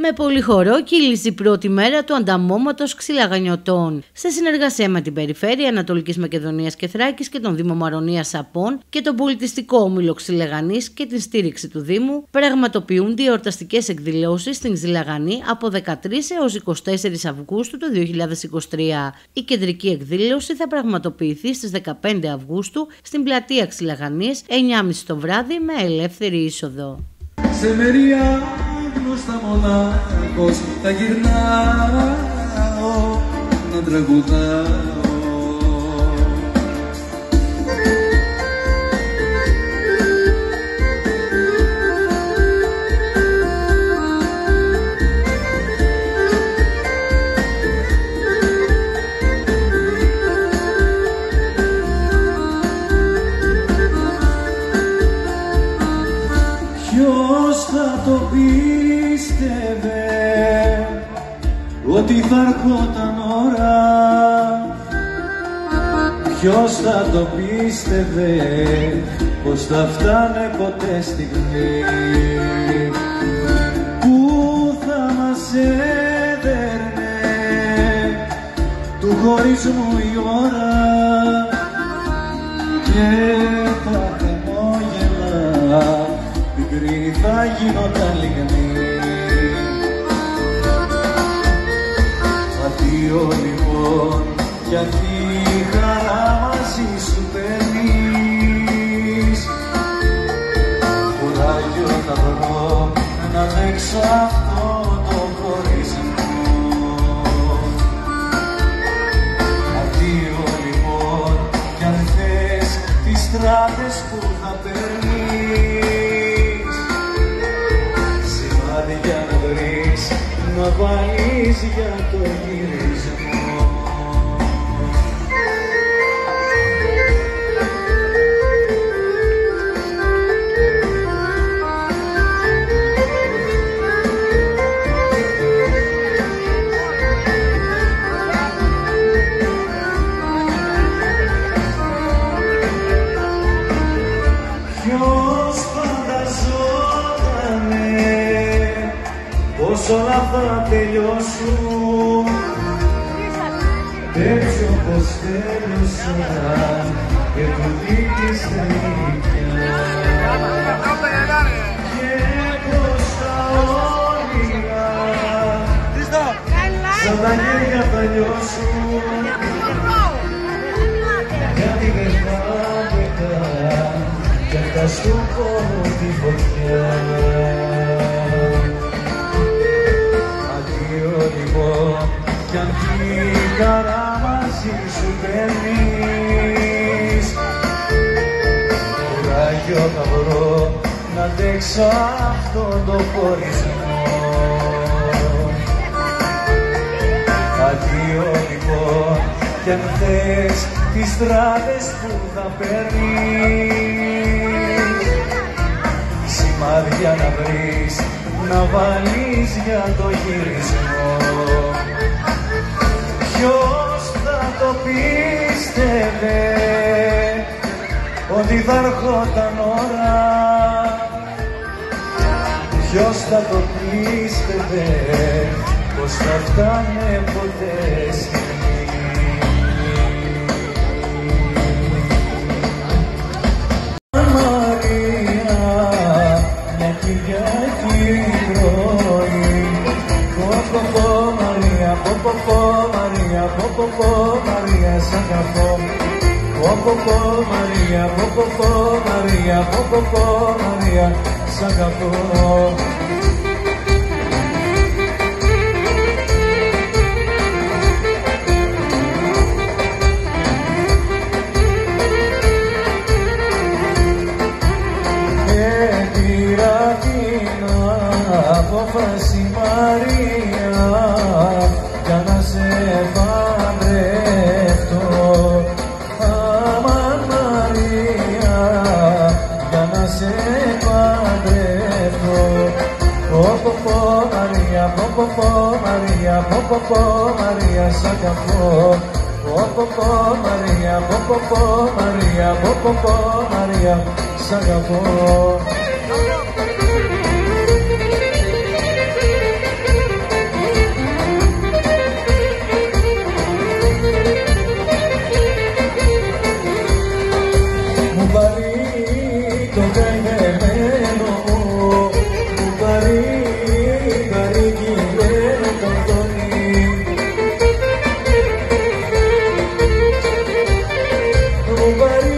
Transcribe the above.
Με πολύ χορό κύλησε η πρώτη μέρα του ανταμώματος ξυλαγανιωτών σε συνεργασία με την Περιφέρεια Ανατολικής Μακεδονίας και Θράκης και τον Δήμο Μαρονίας Σαπών και τον Πολιτιστικό Όμιλο Ξυλαγανής και την στήριξη του Δήμου, πραγματοποιούνται οι εορταστικέ εκδηλώσεις στην Ξυλαγανή από 13 έως 24 Αυγούστου του 2023. Η κεντρική εκδήλωση θα πραγματοποιηθεί στις 15 Αυγούστου στην πλατεία Ξυλαγανής 9.30 το βράδυ με ελεύθερη είσοδο. Σε μερία στα μονάχος θα γυρνάω να τραγουδάω πίστευε ότι θα έρχονταν ώρα. Ποιος θα το πίστευε πως θα φτάνε ποτέ στιγμή που θα μας έδερνε του χωρισμού η ώρα. Και τα χαμόγελα μικρή θα γινόταν λιγνή Αδείο λοιπόν κι αυτή η χαρά μαζί σου παίρνεις. Κουράγιο θα βρω να αντέξω αυτό το χωρισμό. Αδείο λοιπόν κι αν θες τις στράτες που βρεις να βάλεις για το γυρισμό όλα θα τελειώσουν έτσι όπως τέλειωσαν και του δίκης τελικά και πως τα όνειρα. Σαν τα χέρια θα λιώσουν γιατί δεν φάγεται κι αυτά σου πω τη φωτιά κι αν τη χαρά μαζί σου παίρνεις Κουράγιο θα βρω να αντέξω αυτόν το χωρισμό. Αντίο λοιπόν κι αν θες τις στράτες που θα παίρνεις Σημάδια να βρεις να βάλεις για το γυρισμό Ποιος θα το πίστευε ότι θα έρχονταν ώρα; Ποιος θα το πίστευε πως θα φτάνε ποτέ στιγμή; Μαρία, μια Κυριακή πρωί. Πω πω πω Μαρία, πω πω πω Μαρία, πω πω πω Μαρία, σ' αγαπώ. Πω πω πω Μαρία, πω πω πω Μαρία, πω πω πω Μαρία, σ' αγαπώ. Πήρα την απόφαση Μαρία για να σε παντρευτώ πω πω Μαρία, πω πω πω Μαρία, σ' αγαπώ. Πω πω πω Μαρία, πω πω πω Μαρία, πω πω πω Μαρία, σ' αγαπώ Nobody.